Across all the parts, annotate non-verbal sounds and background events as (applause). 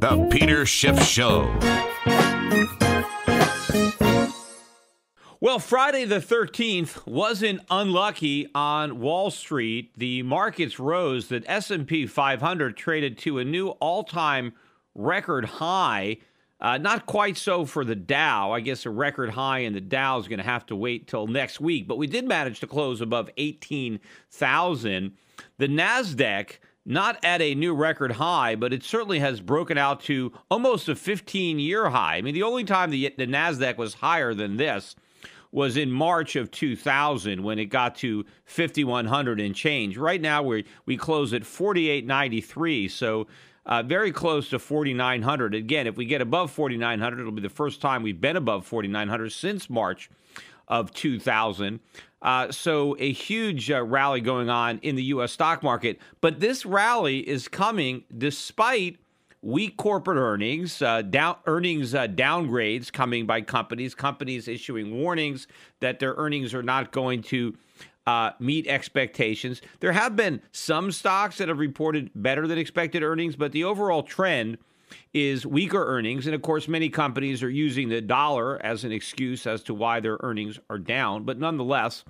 The Peter Schiff Show. Well, Friday the 13th wasn't unlucky on Wall Street. The markets rose. The S&P 500 traded to a new all-time record high. Uh, not quite so for the Dow. I guess a record high in the Dow is going to have to wait till next week. But we did manage to close above 18,000. The Nasdaq not at a new record high, but it certainly has broken out to almost a 15 year high. I mean, the only time the, the NASDAQ was higher than this was in March of 2000 when it got to 5100 and change. Right now we we close at 4893, so uh, very close to 4900. Again, if we get above 4900, it'll be the first time we've been above 4900 since March of 2000. Uh, so a huge uh, rally going on in the U.S. stock market, but this rally is coming despite weak corporate earnings, uh, down earnings uh, downgrades coming by companies, companies issuing warnings that their earnings are not going to uh, meet expectations. There have been some stocks that have reported better than expected earnings, but the overall trend is weaker earnings. And of course, many companies are using the dollar as an excuse as to why their earnings are down. But nonetheless,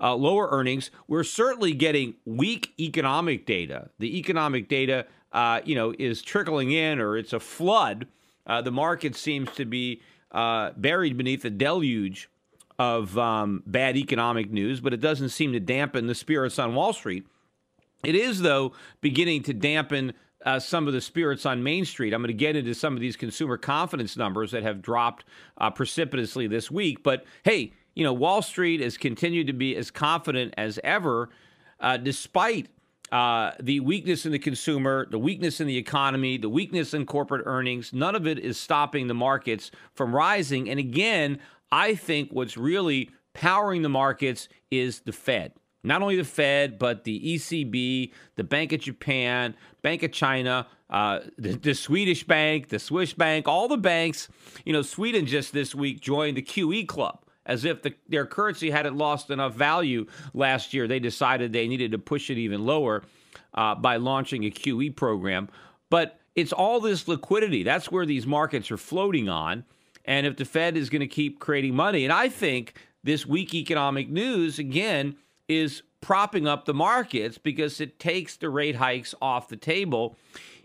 uh, lower earnings. We're certainly getting weak economic data. The economic data uh, you know, is trickling in or it's a flood, uh, the market seems to be uh, buried beneath a deluge of um, bad economic news, but it doesn't seem to dampen the spirits on Wall Street. It is, though, beginning to dampen uh, some of the spirits on Main Street. I'm going to get into some of these consumer confidence numbers that have dropped uh, precipitously this week. But hey, you know, Wall Street has continued to be as confident as ever, uh, despite uh, the weakness in the consumer, the weakness in the economy, the weakness in corporate earnings, none of it is stopping the markets from rising. And again, I think what's really powering the markets is the Fed. Not only the Fed, but the ECB, the Bank of Japan, Bank of China, uh, the, the, Swedish bank, the Swiss bank, all the banks. You know, Sweden just this week joined the QE club as if the, their currency hadn't lost enough value last year. They decided they needed to push it even lower uh, by launching a QE program. But it's all this liquidity. That's where these markets are floating on. And if the Fed is going to keep creating money, and I think this weak economic news, again, is propping up the markets because it takes the rate hikes off the table,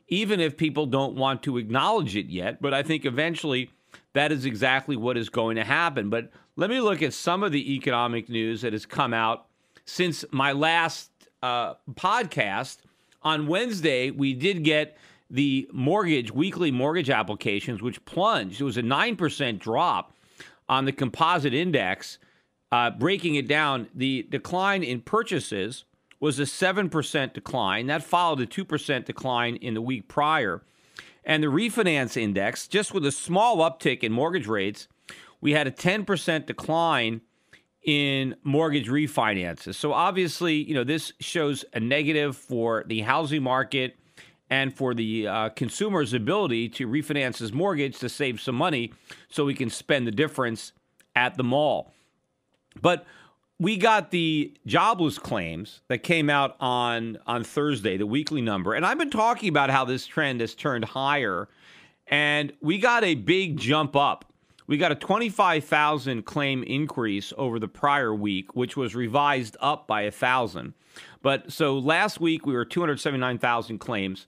even if people don't want to acknowledge it yet. But I think eventually that is exactly what is going to happen. But let me look at some of the economic news that has come out since my last uh, podcast. On Wednesday, we did get the mortgage, weekly mortgage applications, which plunged. It was a 9% drop on the composite index. Uh, breaking it down, the decline in purchases was a 7% decline. That followed a 2% decline in the week prior. And the refinance index, just with a small uptick in mortgage rates, we had a 10% decline in mortgage refinances. So obviously, you know, this shows a negative for the housing market and for the uh, consumer's ability to refinance his mortgage to save some money so he can spend the difference at the mall. But we got the jobless claims that came out on on Thursday, the weekly number, and I've been talking about how this trend has turned higher, and we got a big jump up we got a 25,000 claim increase over the prior week, which was revised up by a thousand. But so last week we were 279,000 claims,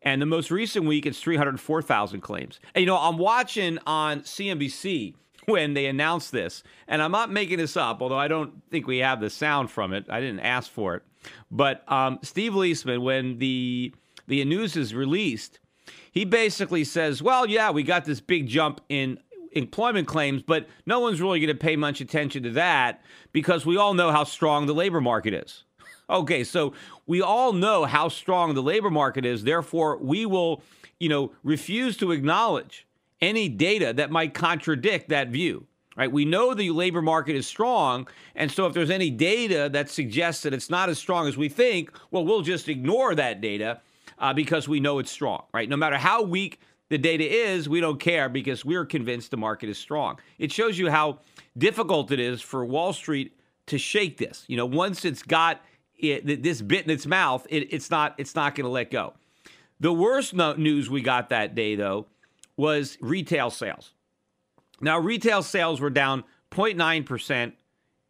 and the most recent week it's 304,000 claims. And you know, I'm watching on CNBC (laughs) when they announced this, and I'm not making this up, although I don't think we have the sound from it. I didn't ask for it, but um, Steve Liesman, when the the news is released, he basically says, "Well, yeah, we got this big jump in employment claims, but no one's really going to pay much attention to that because we all know how strong the labor market is. (laughs) Okay, so we all know how strong the labor market is. Therefore, we will, you know, refuse to acknowledge any data that might contradict that view. Right? We know the labor market is strong, and so if there's any data that suggests that it's not as strong as we think, well, we'll just ignore that data uh, because we know it's strong. Right? No matter how weak the data is, we don't care because we're convinced the market is strong. It shows you how difficult it is for Wall Street to shake this. You know, once it's got it, this bit in its mouth, it, it's not it's not going to let go. The worst no- news we got that day, though, was retail sales. Now, retail sales were down 0.9 percent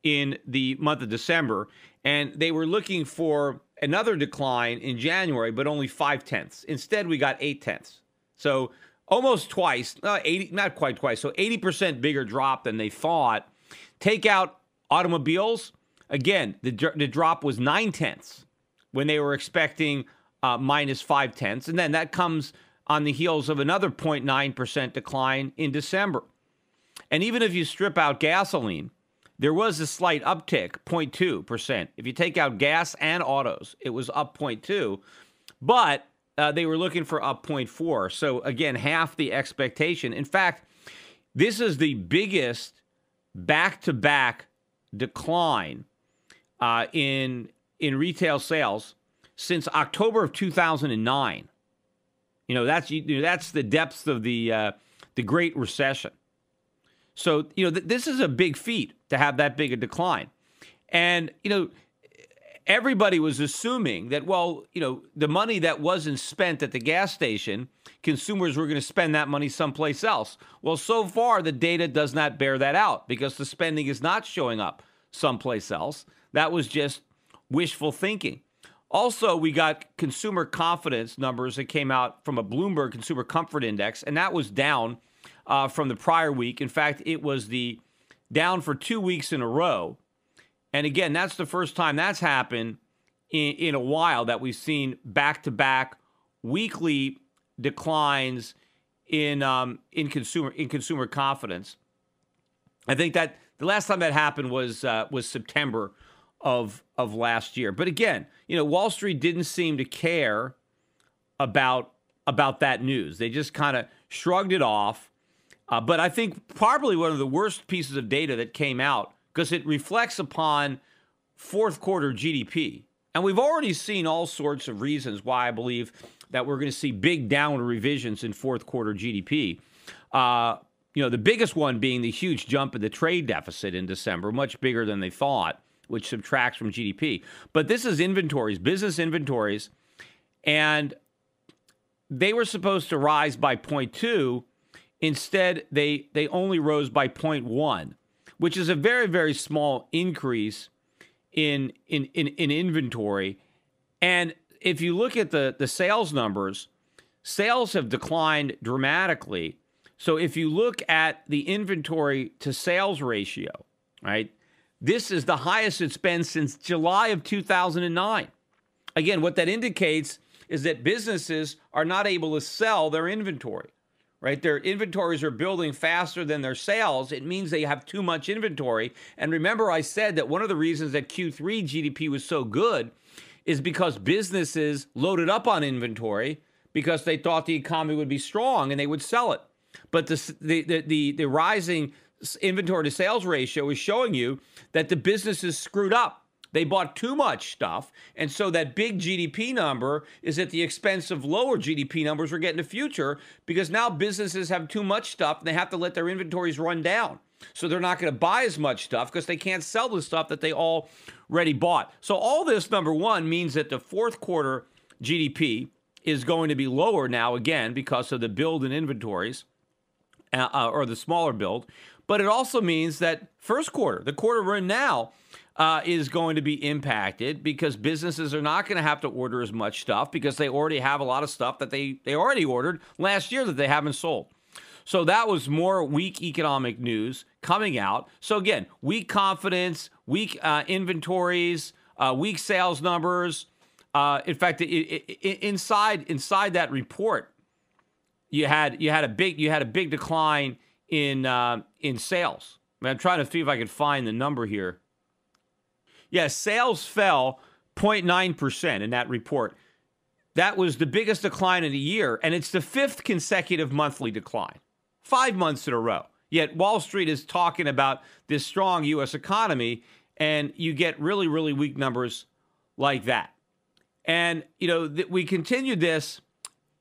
in the month of December, and they were looking for another decline in January, but only five tenths. Instead, we got eight tenths. So almost twice, uh, 80, not quite twice. So 80% bigger drop than they thought. Take out automobiles. Again, the, the drop was nine tenths when they were expecting uh, minus five tenths. And then that comes on the heels of another 0.9% decline in December. And even if you strip out gasoline, there was a slight uptick, 0.2%. If you take out gas and autos, it was up 0.2, but uh, they were looking for up 0.4. So again, half the expectation. In fact, this is the biggest back-to-back decline uh, in in retail sales since October of 2009. You know that's you know, that's the depths of the uh, the Great Recession. So, you know, th- this is a big feat to have that big a decline. And, you know, everybody was assuming that, well, you know, the money that wasn't spent at the gas station, consumers were going to spend that money someplace else. Well, so far, the data does not bear that out because the spending is not showing up someplace else. That was just wishful thinking. Also, we got consumer confidence numbers that came out from a Bloomberg Consumer Comfort Index, and that was down uh, from the prior week. In fact, it was the down for two weeks in a row. And again, that's the first time that's happened in, in a while that we've seen back to back weekly declines in um, in consumer in consumer confidence. I think that the last time that happened was uh, was September of of last year. But again, you know, Wall Street didn't seem to care about about that news. They just kind of shrugged it off uh, but I think probably one of the worst pieces of data that came out because it reflects upon fourth quarter GDP. And we've already seen all sorts of reasons why I believe that we're going to see big downward revisions in fourth quarter GDP. Uh, you know, the biggest one being the huge jump in the trade deficit in December, much bigger than they thought, which subtracts from GDP. But this is inventories, business inventories, and they were supposed to rise by 0.2 Instead, they, they only rose by 0.1, which is a very, very small increase in, in, in, in inventory. And if you look at the, the sales numbers, sales have declined dramatically. So if you look at the inventory to sales ratio, right, this is the highest it's been since July of 2009. Again, what that indicates is that businesses are not able to sell their inventory right? Their inventories are building faster than their sales. It means they have too much inventory. And remember, I said that one of the reasons that Q3 GDP was so good is because businesses loaded up on inventory because they thought the economy would be strong and they would sell it. But the, the, the, the, rising inventory to sales ratio is showing you that the business is screwed up they bought too much stuff. And so that big GDP number is at the expense of lower GDP numbers we're getting in the future because now businesses have too much stuff and they have to let their inventories run down. So they're not going to buy as much stuff because they can't sell the stuff that they already bought. So all this, number one, means that the fourth quarter GDP is going to be lower now again because of the build in inventories uh, uh or the smaller build. But it also means that first quarter, the quarter we're in now, uh, is going to be impacted because businesses are not going to have to order as much stuff because they already have a lot of stuff that they, they already ordered last year that they haven't sold. So that was more weak economic news coming out. So again, weak confidence, weak uh, inventories, uh, weak sales numbers. Uh, in fact, it, it, it, inside inside that report, you had you had a big you had a big decline in uh, in sales. I am trying to see if I can find the number here. Yes, sales fell 0.9% in that report. That was the biggest decline in the year, and it's the fifth consecutive monthly decline, five months in a row. Yet Wall Street is talking about this strong U.S. economy, and you get really, really weak numbers like that. And, you know, th- we continued this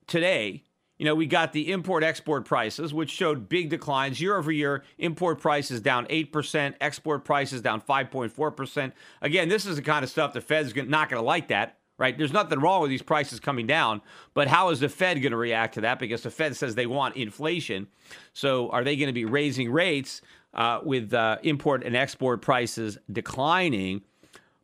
today. You know, we got the import export prices, which showed big declines year over year. Import prices down 8%, export prices down 5.4%. Again, this is the kind of stuff the Fed's not going to like that, right? There's nothing wrong with these prices coming down, but how is the Fed going to react to that? Because the Fed says they want inflation. So are they going to be raising rates uh, with uh, import and export prices declining?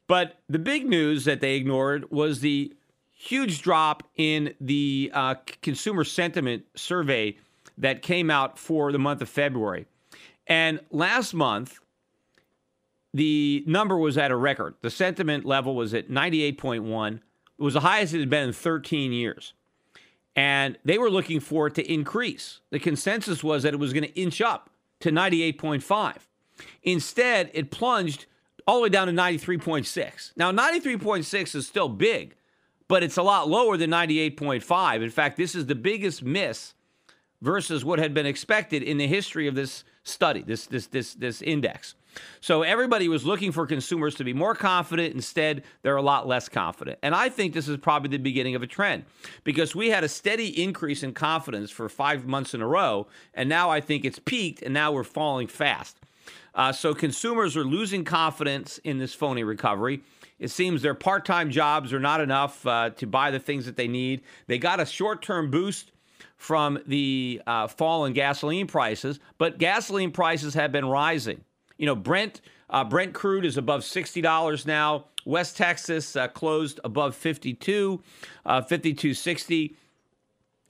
But the big news that they ignored was the huge drop in the uh, consumer sentiment survey that came out for the month of February. And last month, the number was at a record. The sentiment level was at 98.1. It was the highest it had been in 13 years. And they were looking for it to increase. The consensus was that it was going to inch up to 98.5. Instead, it plunged all the way down to 93.6. Now, 93.6 is still big, but it's a lot lower than 98.5. In fact, this is the biggest miss versus what had been expected in the history of this study, this this this this index. So everybody was looking for consumers to be more confident. Instead, they're a lot less confident. And I think this is probably the beginning of a trend because we had a steady increase in confidence for five months in a row. And now I think it's peaked and now we're falling fast. Uh, so consumers are losing confidence in this phony recovery. It seems their part time jobs are not enough uh, to buy the things that they need. They got a short term boost from the uh, fall in gasoline prices, but gasoline prices have been rising. You know, Brent uh, Brent crude is above sixty dollars now. West Texas uh, closed above 52, uh, 52.60.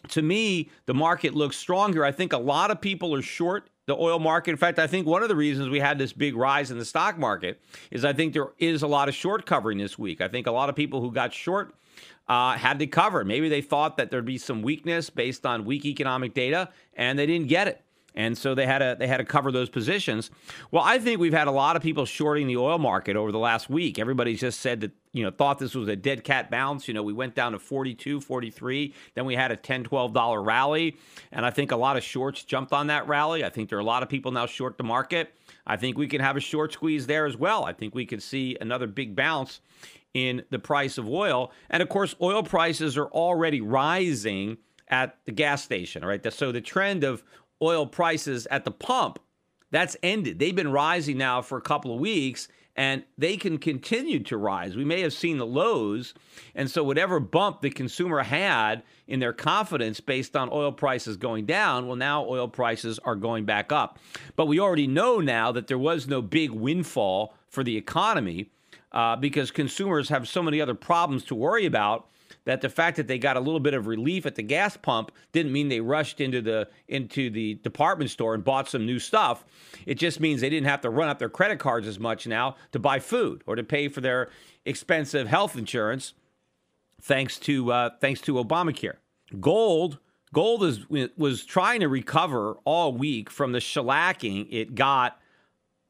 To me, the market looks stronger. I think a lot of people are short the oil market. In fact, I think one of the reasons we had this big rise in the stock market is I think there is a lot of short covering this week. I think a lot of people who got short uh, had to cover. Maybe they thought that there'd be some weakness based on weak economic data, and they didn't get it and so they had to they had to cover those positions. Well, I think we've had a lot of people shorting the oil market over the last week. Everybody's just said that you know thought this was a dead cat bounce. You know, we went down to 42, 43, then we had a 10, 12 dollar rally, and I think a lot of shorts jumped on that rally. I think there are a lot of people now short the market. I think we can have a short squeeze there as well. I think we could see another big bounce in the price of oil. And of course, oil prices are already rising at the gas station, right? So the trend of oil prices at the pump, that's ended. They've been rising now for a couple of weeks and they can continue to rise. We may have seen the lows. And so, whatever bump the consumer had in their confidence based on oil prices going down, well, now oil prices are going back up. But we already know now that there was no big windfall for the economy uh, because consumers have so many other problems to worry about that the fact that they got a little bit of relief at the gas pump didn't mean they rushed into the into the department store and bought some new stuff. It just means they didn't have to run up their credit cards as much now to buy food or to pay for their expensive health insurance, thanks to uh, thanks to Obamacare. Gold. Gold is, was trying to recover all week from the shellacking it got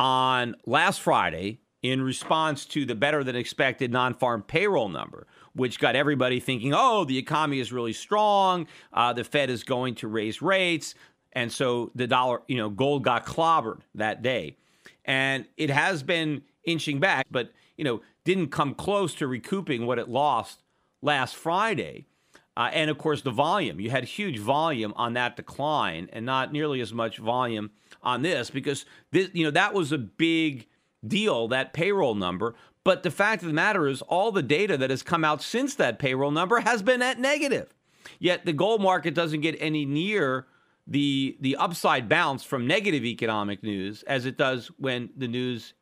on last Friday in response to the better than expected non farm payroll number which got everybody thinking, oh, the economy is really strong. Uh, the Fed is going to raise rates. And so the dollar, you know, gold got clobbered that day. And it has been inching back, but, you know, didn't come close to recouping what it lost last Friday. Uh, and of course, the volume. You had huge volume on that decline and not nearly as much volume on this because this, you know, that was a big deal, that payroll number. But the fact of the matter is, all the data that has come out since that payroll number has been at negative. Yet the gold market doesn't get any near the the upside bounce from negative economic news as it does when the news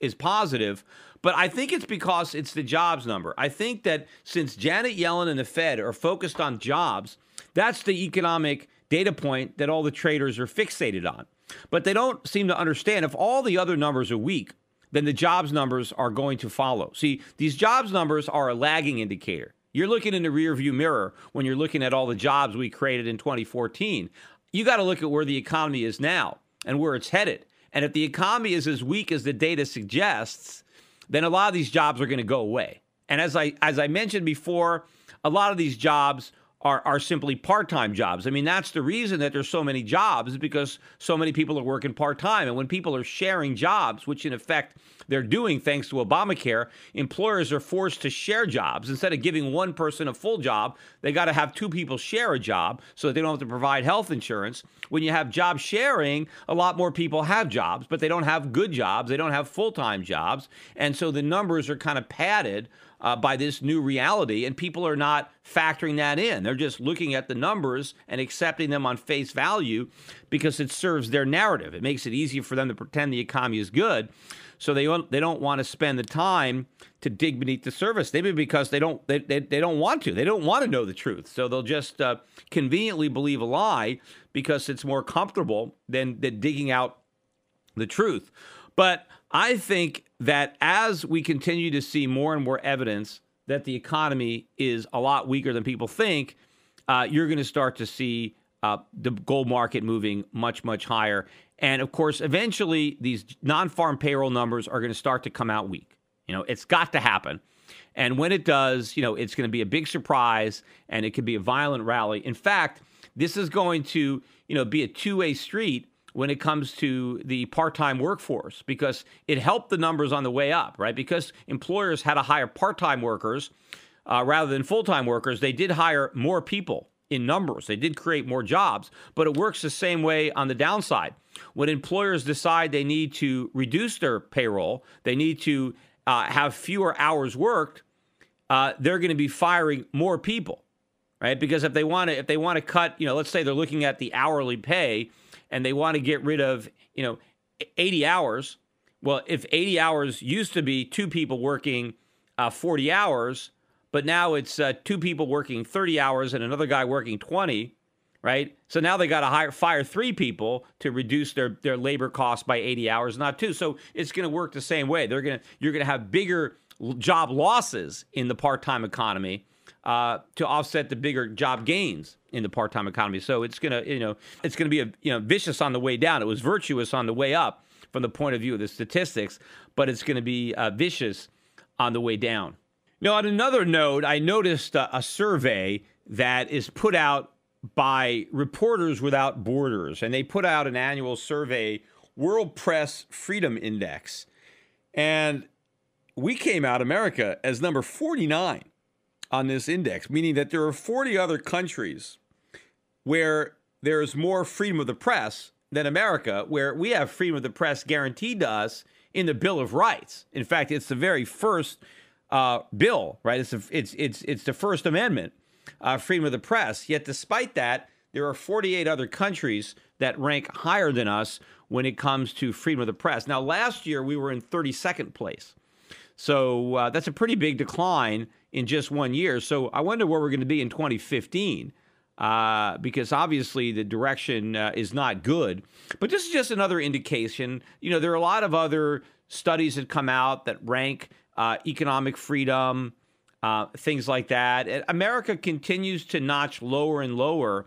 is positive. But I think it's because it's the jobs number. I think that since Janet Yellen and the Fed are focused on jobs, that's the economic data point that all the traders are fixated on. But they don't seem to understand if all the other numbers are weak, then the jobs numbers are going to follow. See, these jobs numbers are a lagging indicator. You're looking in the rearview mirror when you're looking at all the jobs we created in 2014. You got to look at where the economy is now and where it's headed. And if the economy is as weak as the data suggests, then a lot of these jobs are going to go away. And as I as I mentioned before, a lot of these jobs are, are simply part-time jobs. I mean, that's the reason that there's so many jobs is because so many people are working part-time. And when people are sharing jobs, which in effect they're doing thanks to Obamacare. Employers are forced to share jobs. Instead of giving one person a full job, they got to have two people share a job so that they don't have to provide health insurance. When you have job sharing, a lot more people have jobs, but they don't have good jobs. They don't have full time jobs. And so the numbers are kind of padded uh, by this new reality, and people are not factoring that in. They're just looking at the numbers and accepting them on face value because it serves their narrative. It makes it easier for them to pretend the economy is good. So they don't, they don't want to spend the time to dig beneath the surface. Maybe because they don't they, they, they don't want to. They don't want to know the truth. So they'll just uh, conveniently believe a lie because it's more comfortable than, than digging out the truth. But I think that as we continue to see more and more evidence that the economy is a lot weaker than people think, uh, you're going to start to see uh, the gold market moving much, much higher. And of course, eventually, these non farm payroll numbers are going to start to come out weak. You know, it's got to happen. And when it does, you know, it's going to be a big surprise and it could be a violent rally. In fact, this is going to, you know, be a two way street when it comes to the part time workforce because it helped the numbers on the way up, right? Because employers had to hire part time workers uh, rather than full time workers, they did hire more people in numbers. They did create more jobs, but it works the same way on the downside. When employers decide they need to reduce their payroll, they need to uh, have fewer hours worked, uh, they're going to be firing more people, right? Because if they want to, if they want to cut, you know, let's say they're looking at the hourly pay and they want to get rid of, you know, 80 hours. Well, if 80 hours used to be two people working uh, 40 hours, but now it's uh, two people working 30 hours and another guy working 20, right? So now they got to hire fire three people to reduce their their labor costs by 80 hours, not two. So it's going to work the same way. They're going to you're going to have bigger job losses in the part-time economy uh, to offset the bigger job gains in the part-time economy. So it's gonna, you know, it's gonna be a you know vicious on the way down. It was virtuous on the way up from the point of view of the statistics, but it's going to be uh, vicious on the way down. Now, on another note, I noticed a, a survey that is put out by Reporters Without Borders, and they put out an annual survey, World Press Freedom Index, and we came out America as number 49 on this index, meaning that there are 40 other countries where there's more freedom of the press than America, where we have freedom of the press guaranteed to us in the Bill of Rights. In fact, it's the very first uh, bill, right? It's, a, it's, it's, it's the First Amendment, uh, freedom of the press. Yet, despite that, there are 48 other countries that rank higher than us when it comes to freedom of the press. Now, last year we were in 32nd place. So uh, that's a pretty big decline in just one year. So I wonder where we're going to be in 2015. Uh, because obviously the direction uh, is not good. But this is just another indication. You know, there are a lot of other studies that come out that rank uh, economic freedom, uh, things like that. America continues to notch lower and lower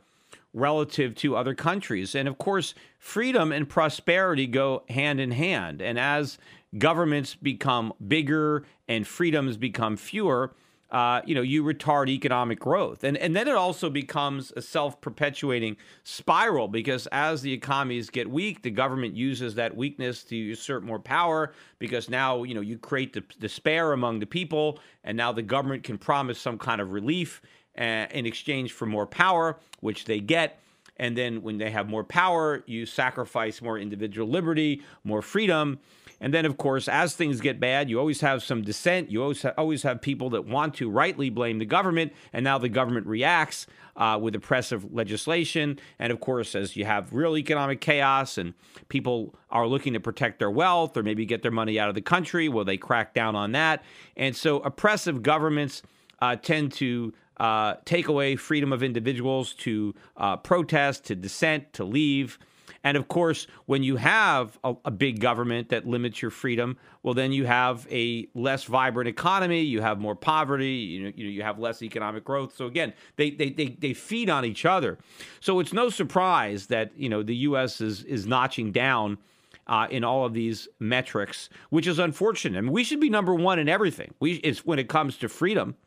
relative to other countries. And of course, freedom and prosperity go hand in hand. And as governments become bigger and freedoms become fewer, uh, you know, you retard economic growth. And, and then it also becomes a self perpetuating spiral because as the economies get weak, the government uses that weakness to usurp more power because now, you know, you create the despair among the people and now the government can promise some kind of relief uh, in exchange for more power, which they get. And then when they have more power, you sacrifice more individual liberty, more freedom. And then, of course, as things get bad, you always have some dissent. You always, ha- always have people that want to rightly blame the government, and now the government reacts uh, with oppressive legislation. And of course, as you have real economic chaos and people are looking to protect their wealth or maybe get their money out of the country, well, they crack down on that. And so, oppressive governments uh, tend to uh, take away freedom of individuals to uh, protest, to dissent, to leave. And of course, when you have a, a, big government that limits your freedom, well, then you have a less vibrant economy. You have more poverty. You know, you, know, you have less economic growth. So again, they, they they they feed on each other. So it's no surprise that you know the U.S. is is notching down. Uh, in all of these metrics, which is unfortunate. I mean, we should be number one in everything. We it's when it comes to freedom,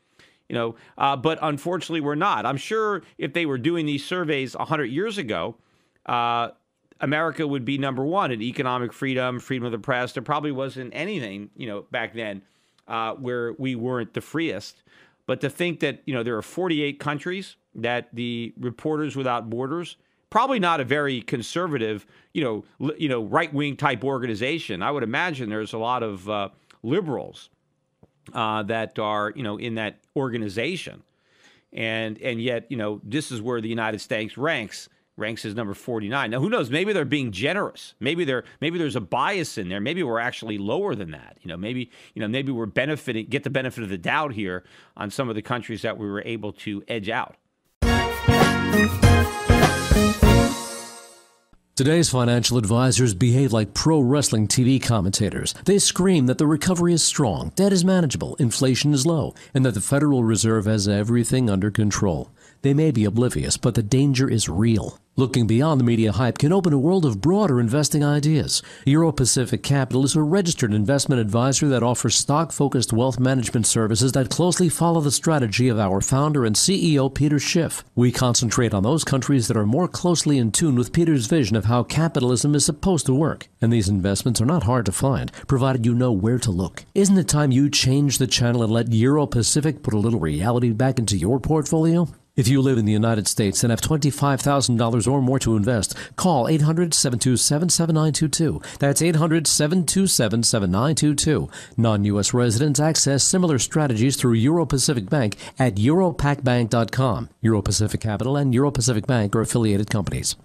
you know. Uh, but unfortunately, we're not. I'm sure if they were doing these surveys 100 years ago, uh, America would be number one in economic freedom, freedom of the press. There probably wasn't anything, you know, back then uh, where we weren't the freest. But to think that you know there are 48 countries that the Reporters Without Borders, probably not a very conservative, you know, li- you know, right wing type organization. I would imagine there's a lot of uh, liberals uh, that are you know in that organization, and and yet you know this is where the United States ranks ranks as number 49. Now, who knows? Maybe they're being generous. Maybe they're maybe there's a bias in there. Maybe we're actually lower than that. You know, maybe you know maybe we're benefiting get the benefit of the doubt here on some of the countries that we were able to edge out. Today's financial advisors behave like pro wrestling TV commentators. They scream that the recovery is strong, debt is manageable, inflation is low, and that the Federal Reserve has everything under control. They may be oblivious, but the danger is real. Looking beyond the media hype can open a world of broader investing ideas. Euro Pacific Capital is a registered investment advisor that offers stock focused wealth management services that closely follow the strategy of our founder and CEO, Peter Schiff. We concentrate on those countries that are more closely in tune with Peter's vision of how capitalism is supposed to work. And these investments are not hard to find, provided you know where to look. Isn't it time you change the channel and let Euro Pacific put a little reality back into your portfolio? If you live in the United States and have $25,000 or more to invest, call 800 727 7922. That's 800 727 7922. Non U.S. residents access similar strategies through Euro Pacific Bank at europacbank.com. Euro Pacific Capital and Euro Pacific Bank are affiliated companies.